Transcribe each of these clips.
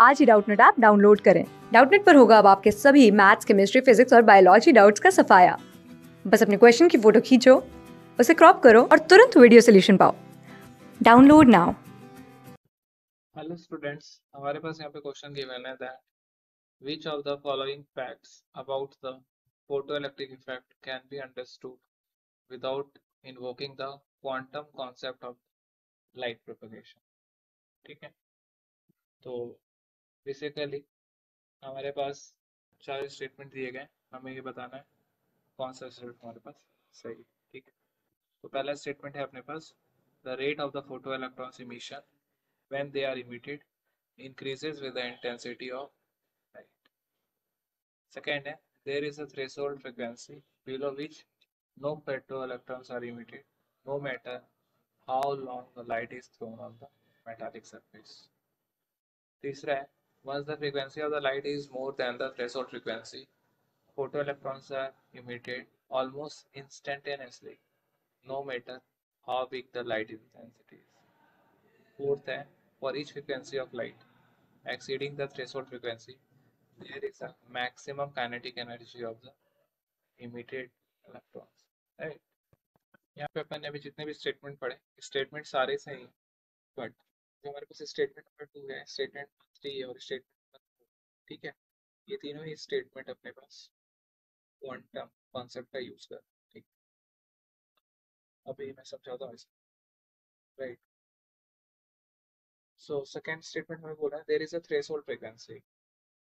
आज ही Doubtnut app download करें। डाउटनेट पर होगा अब आपके सभी मैथ्स, केमिस्ट्री, फिजिक्स और बायोलॉजी डाउट्स का सफाया। बस अपने क्वेश्चन की फ़ोटो खींचो, उसे क्रॉप करो और तुरंत वीडियो सोल्यूशन पाओ। Download now. हेलो स्टूडेंट्स, हमारे पास यहाँ पे क्वेश्चन गिवन है that which of the following facts about the photoelectric effect can be understood without invoking the quantum concept of light propagation? ठीक है? तो बेसिकली हमारे पास चार स्टेटमेंट दिए गए हमें ये बताना है कौन सा रिज़ल्ट हमारे पास सही है, ठीक है? तो पहला स्टेटमेंट है अपने पास the rate of the photo electrons emission when they are emitted increases with the intensity of light second है there is a threshold frequency below which no photo electrons are emitted no matter how long the light is thrown on the metallic surface तीसरा है once the frequency of the light is more than the threshold frequency, photoelectrons are emitted almost instantaneously, no matter how big the light intensity is. Fourth है for each frequency of light exceeding the threshold frequency, there is a maximum kinetic energy of the emitted electrons. Right? यहाँ पे अपन ने अभी जितने भी statement पढ़े statement सारे सही बट जो हमारे पास स्टेटमेंट नंबर टू है स्टेटमेंट थ्री है और स्टेटमेंट नंबर फोर ठीक है? ये तीनों ही स्टेटमेंट अपने पास क्वांटम कॉन्सेप्ट का यूज़ कर ठीक? अभी मैं समझाता हूँ इसे राइट सो सेकेंड स्टेटमेंट में बोला है there is a threshold frequency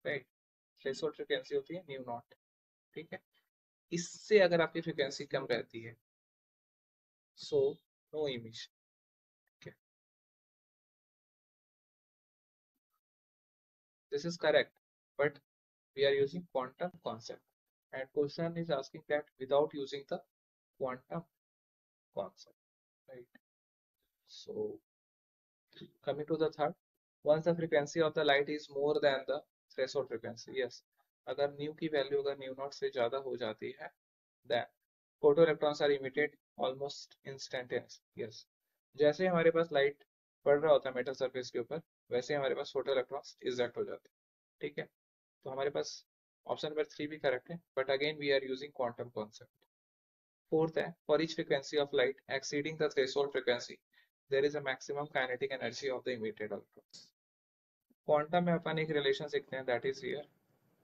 right threshold frequency होती है न्यू नॉट ठीक है? इससे अगर आपकी फ्रिक्वेंसी कम रहती है so no emission This is correct, but we are using quantum concept. And question is asking that without using the quantum concept, right? So coming to the third, once the frequency of the light is more than the threshold frequency, yes, अगर nu की value अगर nu naught से ज़्यादा हो जाती है then photo electrons are emitted almost instantaneous yes जैसे हमारे पास लाइट पड़ रहा होता है मेटल सरफेस के ऊपर, वैसे हमारे पास फ़ोटो इलेक्ट्रॉन्स इजेक्ट हो जाते हैं, ठीक है? तो हमारे पास ऑप्शन नंबर थ्री भी करेक्ट है but again we are using quantum concept fourth है for each frequency of light exceeding the threshold frequency there is a maximum energy of the emitted electrons quantum में अपन एक relation सीखते हैं that is here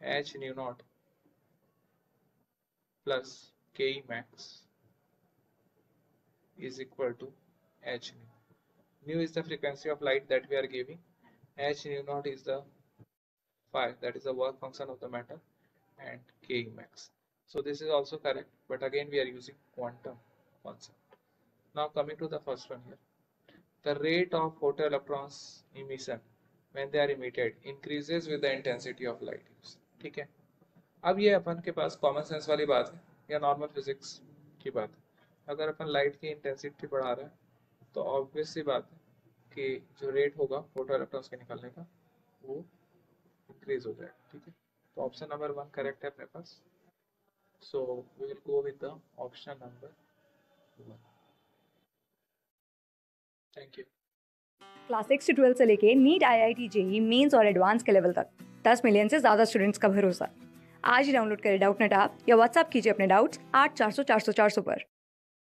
h nu naught plus k max is equal to h nu. nu is the frequency of light that we are giving h nu naught is the phi that is the work function of the matter and k max so this is also correct but again we are using quantum concept now coming to the first one here the rate of photoelectrons emission when they are emitted increases with the intensity of light use ठीक है अब ये अपन के पास common sense वाली बात है या normal physics की बात है अगर अपन लाइट की इंटेंसिटी बढ़ा रहे हैं तो ऑब्वियस सी बात है कि जो रेट होगा फ़ोटो इलेक्ट्रॉन्स के निकलने का, वो इंक्रीज हो जाएगा, ठीक है? तो ऑप्शन नंबर वन करेक्ट है अपने पास। So we will go with the option number one thank you class six से ट्वेल्थ से लेके NEET I I T JEE mains और एडवांस के लेवल तक। दस मिलियन से ज़्यादा स्टूडेंट्स का भरोसा। आज ही डाउनलोड करें डाउट नेट आप या व्हाट्सअप कीजिए अपने डाउट्स आठ चार सौ चार सौ चार सौ पर।